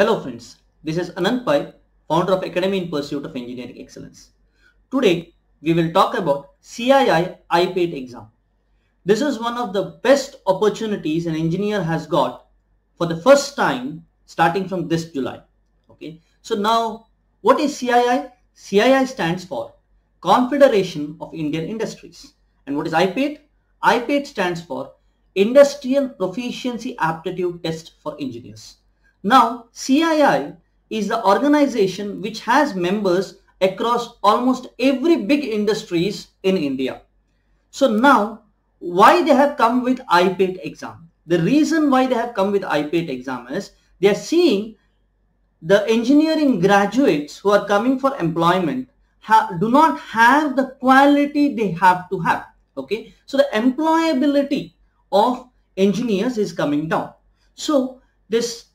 Hello friends, this is Anand Pai, founder of Academy in Pursuit of Engineering Excellence. Today we will talk about CII IPATE exam. This is one of the best opportunities an engineer has got for the first time starting from this July. Okay, so now what is CII? CII stands for Confederation of Indian Industries. And what is IPATE? IPATE stands for Industrial Proficiency Aptitude Test for Engineers. Now, CII is the organization which has members across almost every big industries in India. So now, why they have come with IPATE exam? The reason why they have come with IPATE exam is they are seeing the engineering graduates who are coming for employment do not have the quality they have to have. Okay, so the employability of engineers is coming down. So this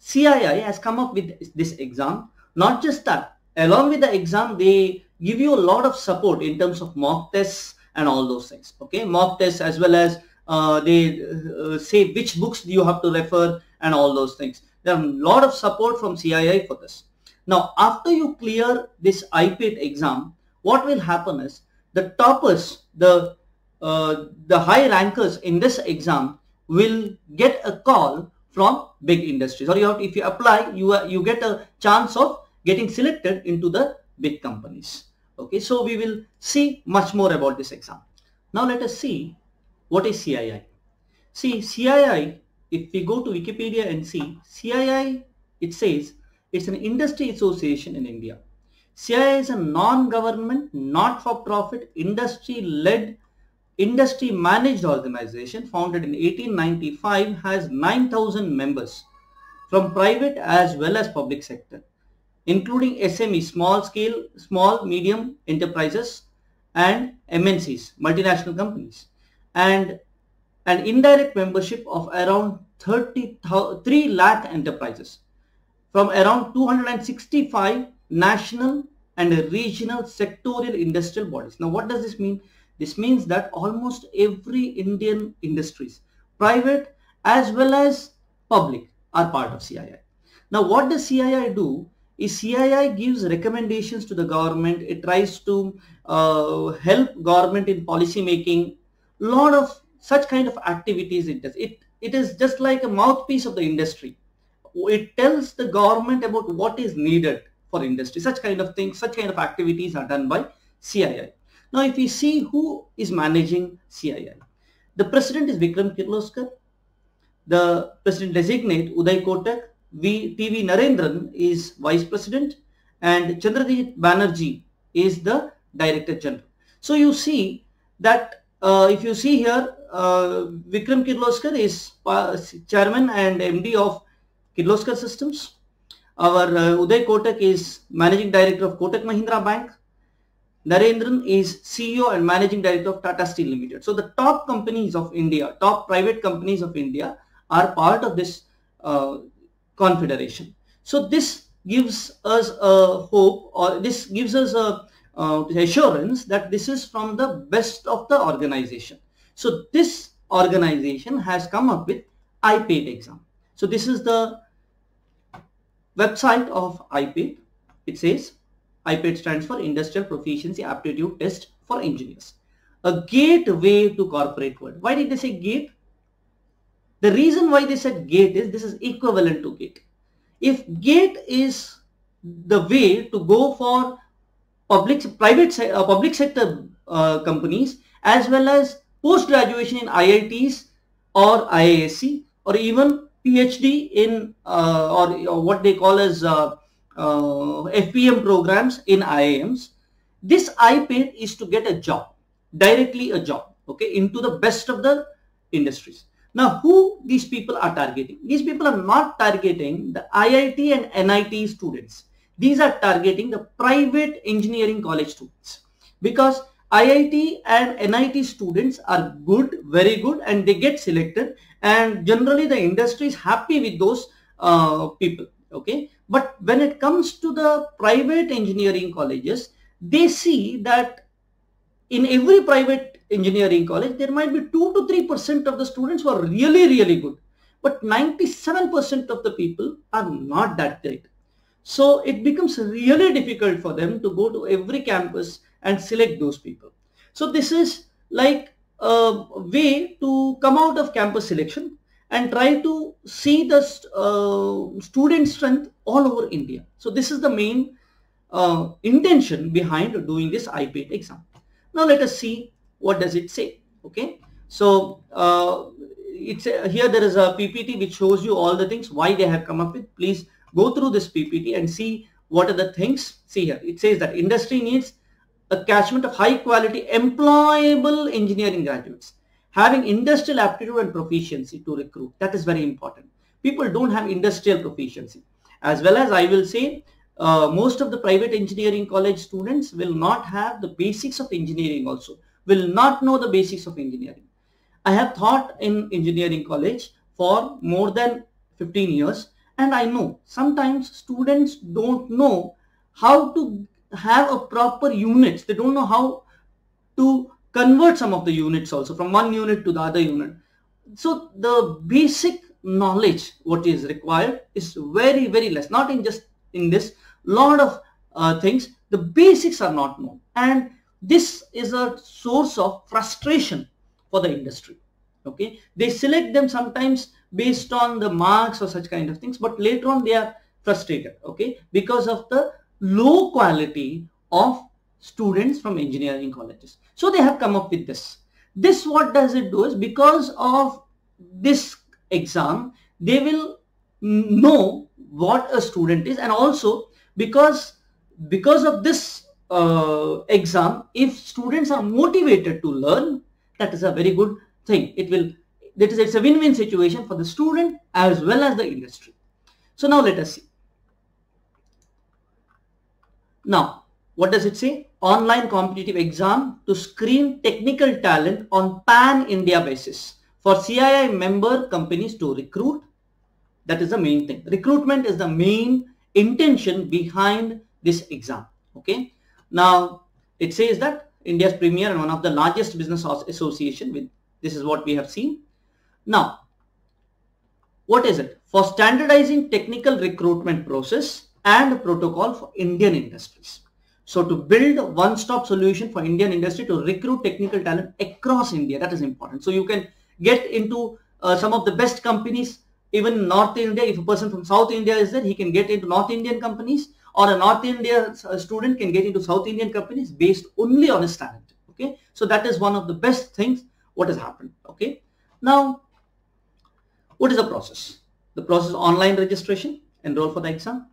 CII has come up with this exam. Not just that, along with the exam, they give you a lot of support in terms of mock tests and all those things. Okay, mock tests as well as uh, they uh, say which books you have to refer and all those things. There are a lot of support from CII for this. Now, after you clear this IPATE exam, what will happen is the toppers, the uh, the high rankers in this exam will get a call from big industries. Or you have, if you apply you you get a chance of getting selected into the big companies. Okay so we will see much more about this exam now let us see what is CII see CII if we go to Wikipedia and see CII it says it's an industry association in India. CII is a non-government not-for-profit industry-led industry managed organization founded in 1895 has 9000 members from private as well as public sector including SME small scale small medium enterprises and MNCs multinational companies and an indirect membership of around 33 lakh enterprises from around 265 national and regional sectorial industrial bodies. Now what does this mean this means that almost every Indian industries, private as well as public are part of CII. Now what does CII do is CII gives recommendations to the government. It tries to uh, help government in policy making. Lot of such kind of activities it does. It, it is just like a mouthpiece of the industry. It tells the government about what is needed for industry. Such kind of things, such kind of activities are done by CII. Now, if we see who is managing CII, the president is Vikram Kirloskar, the president designate Uday Kotak, v, TV Narendran is vice president, and Chandrajit Banerjee is the director general. So you see that uh, if you see here, uh, Vikram Kirloskar is chairman and MD of Kirloskar Systems. Our uh, Uday Kotak is managing director of Kotak Mahindra Bank. Narendran is CEO and Managing Director of Tata Steel Limited. So the top companies of India, top private companies of India are part of this uh, confederation. So this gives us a hope or this gives us a uh, assurance that this is from the best of the organization. So this organization has come up with IPATE exam. So this is the website of IPATE. It says IPATE stands for Industrial Proficiency Aptitude Test for Engineers. A gateway to corporate world. Why did they say gate? The reason why they said gate is this is equivalent to gate. If gate is the way to go for public, private, uh, public sector uh, companies as well as post graduation in IITs or IISc or even PhD in uh, or, or, what they call as uh, FPM programs in IIMs. This IPATE is to get a job, directly a job, okay, into the best of the industries. Now, who these people are targeting? These people are not targeting the IIT and NIT students. These are targeting the private engineering college students because IIT and NIT students are good, very good, and they get selected. And generally, the industry is happy with those uh, people. Okay, but when it comes to the private engineering colleges, they see that in every private engineering college, there might be 2 to 3% of the students who are really, really good. but 97% of the people are not that great. So it becomes really difficult for them to go to every campus and select those people. So this is like a way to come out of campus selection and try to see the uh, student strength all over India. So this is the main uh, intention behind doing this IPATE exam. Now let us see what does it say. Okay. So uh, it's a, here there is a PPT which shows you all the things why they have come up with. Please go through this PPT and see what are the things. See here it says that industry needs a catchment of high quality employable engineering graduates having industrial aptitude and proficiency to recruit. That is very important. People don't have industrial proficiency. As well as I will say, uh, most of the private engineering college students will not have the basics of engineering also, will not know the basics of engineering. I have taught in engineering college for more than 15 years and I know sometimes students don't know how to have a proper units. They don't know how to convert some of the units also from one unit to the other unit. So the basic knowledge what is required is very very less. Not in just in this lot of uh, things. The basics are not known. And this is a source of frustration for the industry. Okay? They select them sometimes based on the marks or such kind of things but later on they are frustrated. Okay? Because of the low quality of students from engineering colleges. So they have come up with this. This what does it do is because of this exam, they will know what a student is and also because because of this uh, exam, if students are motivated to learn, that is a very good thing. It will that is it's a win-win situation for the student as well as the industry. So now let us see. Now, what does it say? Online competitive exam to screen technical talent on pan-India basis for CII member companies to recruit. That is the main thing. Recruitment is the main intention behind this exam. Okay. Now, it says that India's premier and one of the largest business association with this is what we have seen. Now, what is it? For standardizing technical recruitment process, and protocol for Indian industries. So to build a one-stop solution for Indian industry to recruit technical talent across India, that is important. So you can get into uh, some of the best companies, even North India. If a person from South India is there, he can get into North Indian companies or a North India uh, student can get into South Indian companies based only on his talent. Okay. So that is one of the best things what has happened. Okay. Now, what is the process? The process online registration, enroll for the exam,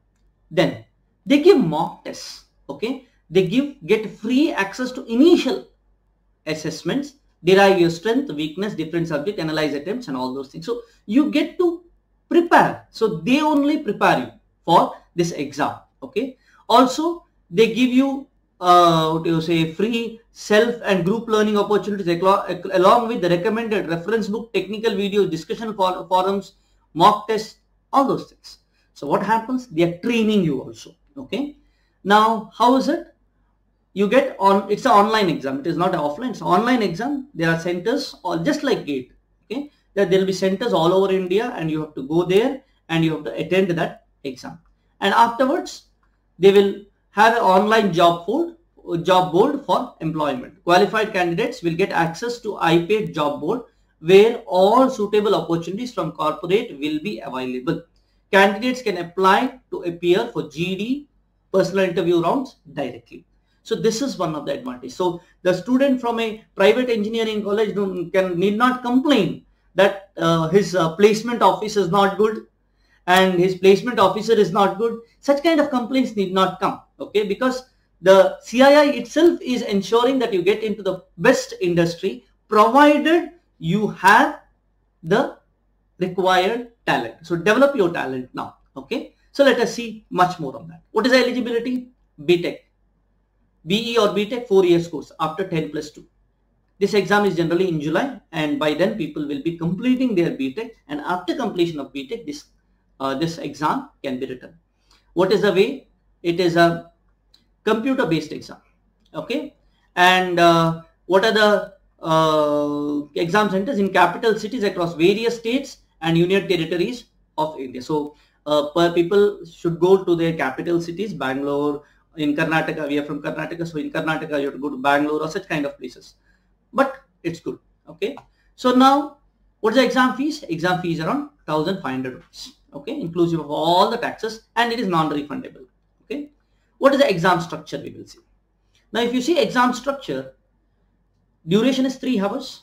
then they give mock tests. Okay. They give get free access to initial assessments, derive your strength, weakness, different subject, analyze attempts and all those things. So you get to prepare. So they only prepare you for this exam. Okay. Also, they give you uh, what do you say free self and group learning opportunities along with the recommended reference book, technical videos, discussion for forums, mock tests, all those things. So what happens? They are training you also. Okay. Now, how is it? You get on, it's an online exam. It is not an offline, it's an online exam. There are centers all just like GATE. Okay. That there will be centers all over India and you have to go there and you have to attend that exam. And afterwards, they will have an online job board, job board for employment. Qualified candidates will get access to IPATE job board where all suitable opportunities from corporate will be available candidates can apply to appear for GD personal interview rounds directly. So this is one of the advantage. So the student from a private engineering college can need not complain that uh, his uh, placement office is not good and his placement officer is not good. Such kind of complaints need not come. Okay, because the CII itself is ensuring that you get into the best industry provided you have the required talent. So develop your talent now. Okay. So let us see much more on that. What is eligibility? BTech. BE or BTech 4 years course after 10 plus 2. This exam is generally in July and by then people will be completing their BTech and after completion of BTech this uh, this exam can be written. What is the way? It is a computer based exam. Okay. And uh, what are the uh, exam centers in capital cities across various states and union territories of India. So uh, people should go to their capital cities, Bangalore, in Karnataka, we are from Karnataka, so in Karnataka you have to go to Bangalore or such kind of places. But it's good, okay? So now, what's the exam fees? Exam fees around 1500 rupees, okay? Inclusive of all the taxes and it is non-refundable, okay? What is the exam structure we will see? Now, if you see exam structure, duration is 3 hours,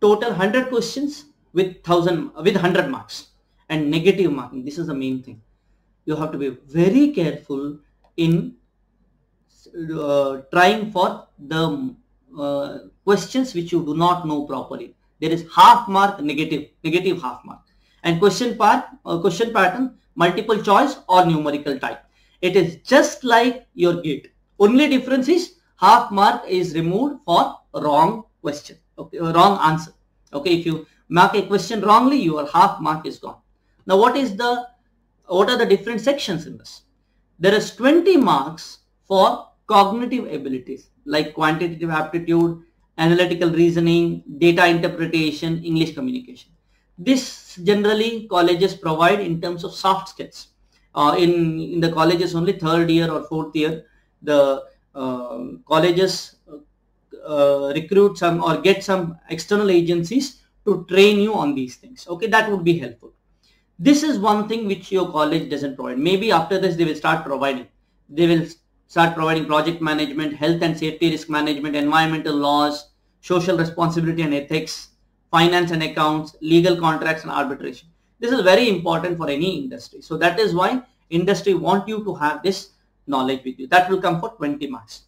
total 100 questions with 1000 with 100 marks and negative marking. This is the main thing. You have to be very careful in uh, trying for the uh, questions which you do not know properly. There is half mark negative, negative half mark. And question part, uh, question pattern, multiple choice or numerical type. It is just like your gate. Only difference is half mark is removed for wrong question, okay, wrong answer. Okay, if you mark a question wrongly, your half mark is gone. Now, what is the, what are the different sections in this? There is 20 marks for cognitive abilities like quantitative aptitude, analytical reasoning, data interpretation, English communication. This generally colleges provide in terms of soft skills. Uh, in, in the colleges only third year or fourth year, the uh, colleges uh, recruit some or get some external agencies to train you on these things. Okay, that would be helpful. This is one thing which your college doesn't provide. Maybe after this they will start providing. They will start providing project management, health and safety risk management, environmental laws, social responsibility and ethics, finance and accounts, legal contracts and arbitration. This is very important for any industry. So that is why industry want you to have this knowledge with you. That will come for 20 marks.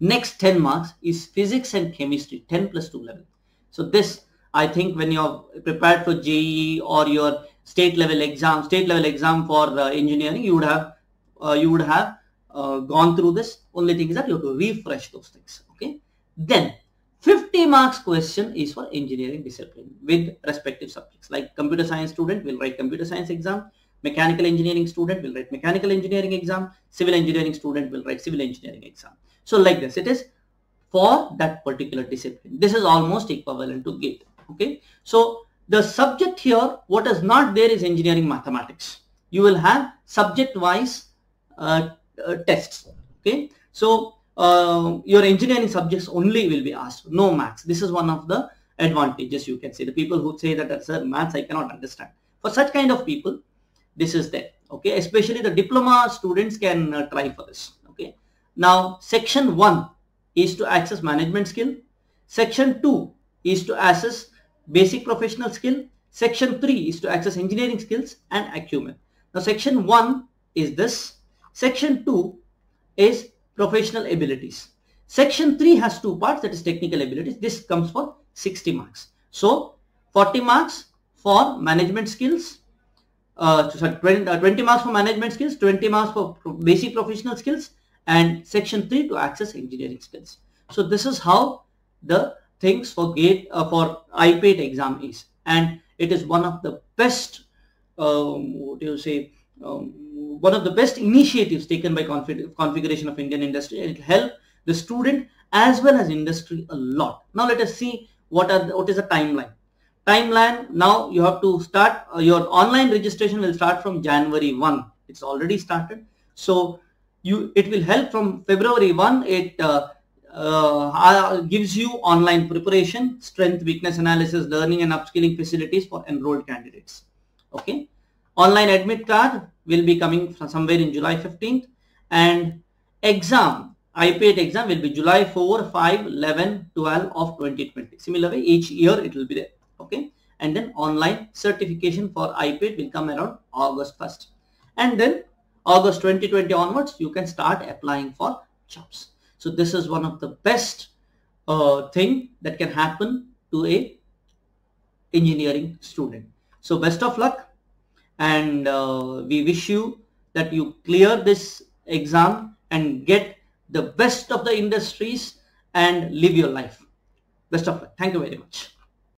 Next 10 marks is physics and chemistry, 10 plus 2 level. So this, I think when you're prepared for JEE or your state level exam, state level exam for uh, engineering, you would have, uh, you would have uh, gone through this. Only thing is that you have to refresh those things. Okay. Then 50 marks question is for engineering discipline with respective subjects. Like computer science student will write computer science exam. Mechanical engineering student will write mechanical engineering exam. Civil engineering student will write civil engineering exam. So like this, it is for that particular discipline. This is almost equivalent to GATE. Okay. So the subject here, what is not there is engineering mathematics. You will have subject wise uh, uh, tests. Okay, so uh, your engineering subjects only will be asked, no maths. This is one of the advantages you can see. The people who say that sir, maths I cannot understand. For such kind of people, this is there. Okay, especially the diploma students can uh, try for this. Okay, now section one is to access management skill. Section two is to access basic professional skill. Section 3 is to access engineering skills and acumen. Now section 1 is this Section 2 is professional abilities. Section 3 has two parts that is technical abilities. This comes for 60 marks. So 40 marks for management skills, uh, sorry, 20, uh, 20 marks for management skills, 20 marks for basic professional skills and section 3 to access engineering skills. So this is how the things for gate uh, for IPATE exam is and it is one of the best um, what do you say um, one of the best initiatives taken by config configuration of Indian industry it will help the student as well as industry a lot. Now let us see what are the, what is the timeline. Timeline now you have to start uh, your online registration will start from January 1. It's already started. So you it will help from February 1. It uh, uh, gives you online preparation, strength, weakness analysis, learning and upskilling facilities for enrolled candidates. Okay. Online admit card will be coming somewhere in July 15th and exam, IPATE exam will be July 4, 5, 11, 12 of 2020. Similarly, each year it will be there. Okay. And then online certification for IPATE will come around August 1st. And then August 2020 onwards, you can start applying for jobs. So this is one of the best uh, thing that can happen to a engineering student. So best of luck and uh, we wish you that you clear this exam and get the best of the industries and live your life. Best of luck. Thank you very much.